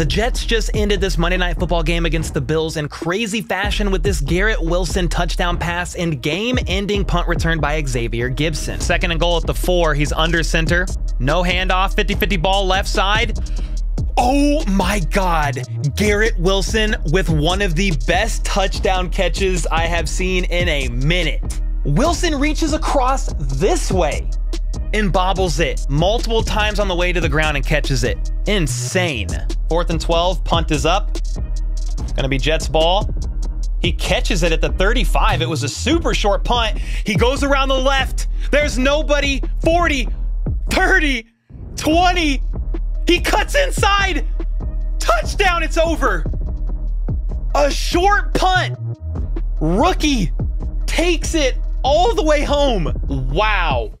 The Jets just ended this Monday Night Football game against the Bills in crazy fashion with this Garrett Wilson touchdown pass and game ending punt return by Xavier Gipson. Second and goal at the four. He's under center. No handoff, 50 50 ball left side. Oh my God. Garrett Wilson with one of the best touchdown catches I have seen in a minute. Wilson reaches across this way and bobbles it multiple times on the way to the ground and catches it. Insane. Fourth and 12, punt is up. Gonna be Jets ball. He catches it at the 35. It was a super short punt. He goes around the left. There's nobody. 40, 30, 20. He cuts inside. Touchdown. It's over. A short punt. Rookie takes it all the way home. Wow.